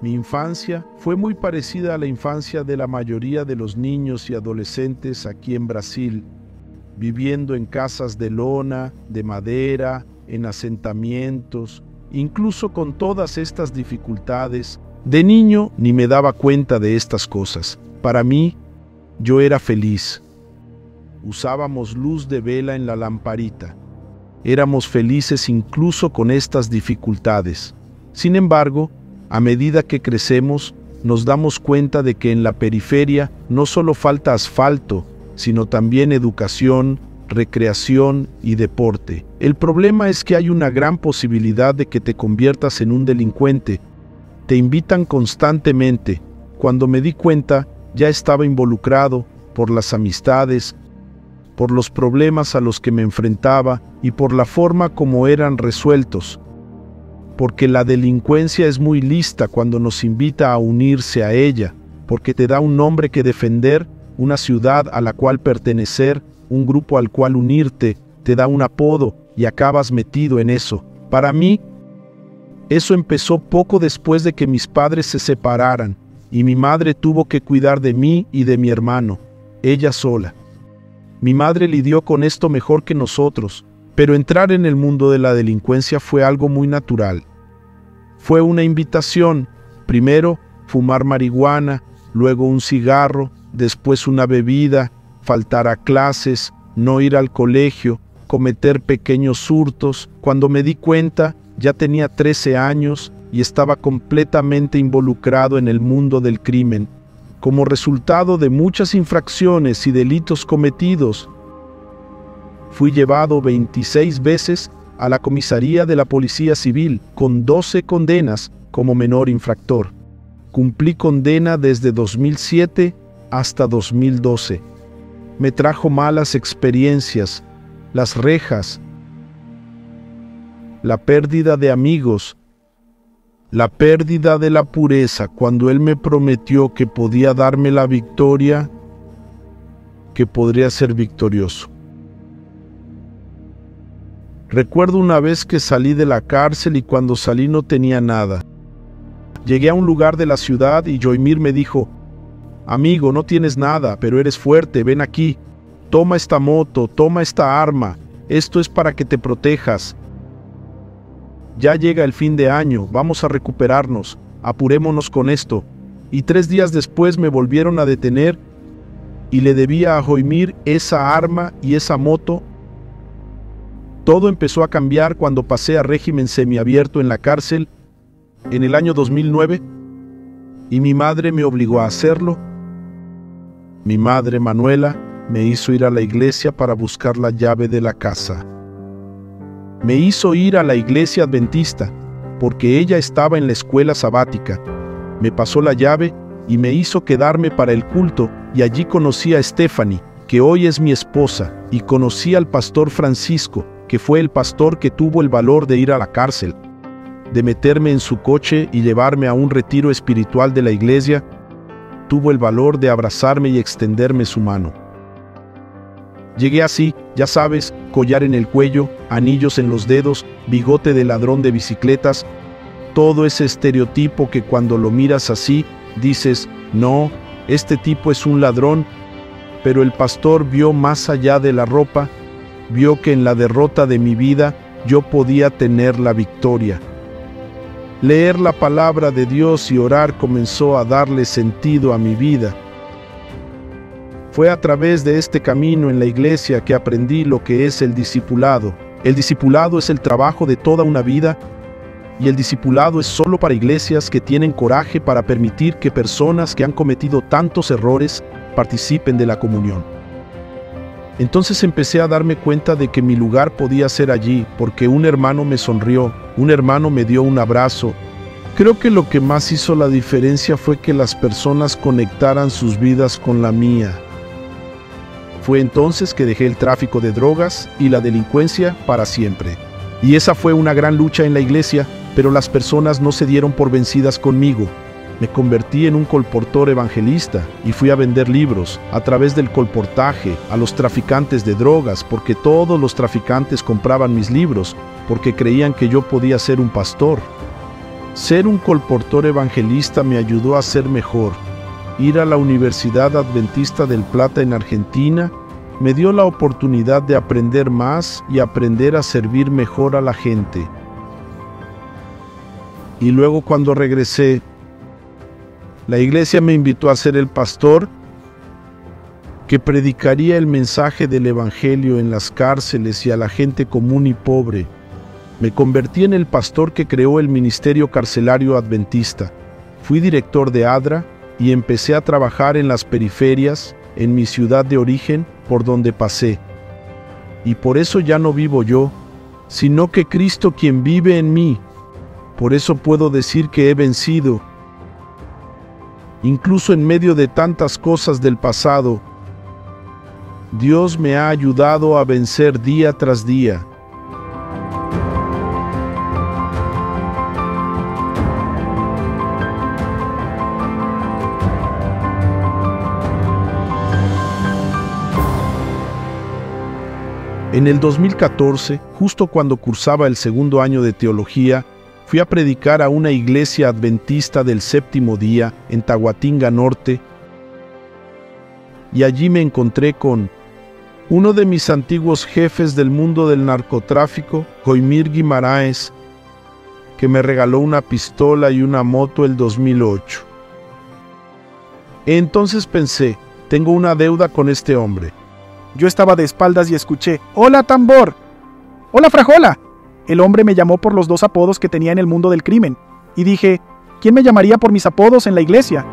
Mi infancia fue muy parecida a la infancia de la mayoría de los niños y adolescentes aquí en Brasil, viviendo en casas de lona, de madera, en asentamientos, incluso con todas estas dificultades. De niño ni me daba cuenta de estas cosas. Para mí, yo era feliz. Usábamos luz de vela en la lamparita. Éramos felices incluso con estas dificultades. Sin embargo, a medida que crecemos, nos damos cuenta de que en la periferia no solo falta asfalto, sino también educación, recreación y deporte. El problema es que hay una gran posibilidad de que te conviertas en un delincuente. Te invitan constantemente. Cuando me di cuenta, ya estaba involucrado por las amistades, por los problemas a los que me enfrentaba y por la forma como eran resueltos porque la delincuencia es muy lista cuando nos invita a unirse a ella, porque te da un nombre que defender, una ciudad a la cual pertenecer, un grupo al cual unirte, te da un apodo y acabas metido en eso. Para mí, eso empezó poco después de que mis padres se separaran y mi madre tuvo que cuidar de mí y de mi hermano, ella sola. Mi madre lidió con esto mejor que nosotros, pero entrar en el mundo de la delincuencia fue algo muy natural. Fue una invitación, primero fumar marihuana, luego un cigarro, después una bebida, faltar a clases, no ir al colegio, cometer pequeños hurtos. Cuando me di cuenta, ya tenía 13 años y estaba completamente involucrado en el mundo del crimen. Como resultado de muchas infracciones y delitos cometidos, Fui llevado 26 veces a la comisaría de la Policía Civil con 12 condenas como menor infractor. Cumplí condena desde 2007 hasta 2012. Me trajo malas experiencias, las rejas, la pérdida de amigos, la pérdida de la pureza cuando Él me prometió que podía darme la victoria, que podría ser victorioso. Recuerdo una vez que salí de la cárcel y cuando salí no tenía nada. Llegué a un lugar de la ciudad y Joimir me dijo, Amigo, no tienes nada, pero eres fuerte, ven aquí. Toma esta moto, toma esta arma, esto es para que te protejas. Ya llega el fin de año, vamos a recuperarnos, apurémonos con esto. Y tres días después me volvieron a detener y le debía a Joimir esa arma y esa moto todo empezó a cambiar cuando pasé a régimen semiabierto en la cárcel en el año 2009 y mi madre me obligó a hacerlo. Mi madre Manuela me hizo ir a la iglesia para buscar la llave de la casa. Me hizo ir a la iglesia adventista porque ella estaba en la escuela sabática. Me pasó la llave y me hizo quedarme para el culto y allí conocí a Stephanie, que hoy es mi esposa, y conocí al pastor Francisco, que fue el pastor que tuvo el valor de ir a la cárcel, de meterme en su coche y llevarme a un retiro espiritual de la iglesia, tuvo el valor de abrazarme y extenderme su mano. Llegué así, ya sabes, collar en el cuello, anillos en los dedos, bigote de ladrón de bicicletas, todo ese estereotipo que cuando lo miras así, dices, no, este tipo es un ladrón, pero el pastor vio más allá de la ropa vio que en la derrota de mi vida yo podía tener la victoria. Leer la palabra de Dios y orar comenzó a darle sentido a mi vida. Fue a través de este camino en la iglesia que aprendí lo que es el discipulado. El discipulado es el trabajo de toda una vida y el discipulado es solo para iglesias que tienen coraje para permitir que personas que han cometido tantos errores participen de la comunión. Entonces empecé a darme cuenta de que mi lugar podía ser allí, porque un hermano me sonrió, un hermano me dio un abrazo. Creo que lo que más hizo la diferencia fue que las personas conectaran sus vidas con la mía. Fue entonces que dejé el tráfico de drogas y la delincuencia para siempre. Y esa fue una gran lucha en la iglesia, pero las personas no se dieron por vencidas conmigo. Me convertí en un colportor evangelista y fui a vender libros a través del colportaje a los traficantes de drogas porque todos los traficantes compraban mis libros porque creían que yo podía ser un pastor. Ser un colportor evangelista me ayudó a ser mejor. Ir a la Universidad Adventista del Plata en Argentina me dio la oportunidad de aprender más y aprender a servir mejor a la gente. Y luego cuando regresé, la iglesia me invitó a ser el pastor que predicaría el mensaje del Evangelio en las cárceles y a la gente común y pobre. Me convertí en el pastor que creó el Ministerio Carcelario Adventista. Fui director de ADRA y empecé a trabajar en las periferias, en mi ciudad de origen, por donde pasé. Y por eso ya no vivo yo, sino que Cristo quien vive en mí. Por eso puedo decir que he vencido. Incluso en medio de tantas cosas del pasado, Dios me ha ayudado a vencer día tras día. En el 2014, justo cuando cursaba el segundo año de teología, fui a predicar a una iglesia adventista del séptimo día en Tahuatinga Norte y allí me encontré con uno de mis antiguos jefes del mundo del narcotráfico, Joimir Guimaraes, que me regaló una pistola y una moto el 2008. Entonces pensé, tengo una deuda con este hombre. Yo estaba de espaldas y escuché, ¡Hola, tambor! ¡Hola, frajola! El hombre me llamó por los dos apodos que tenía en el mundo del crimen, y dije, ¿quién me llamaría por mis apodos en la iglesia?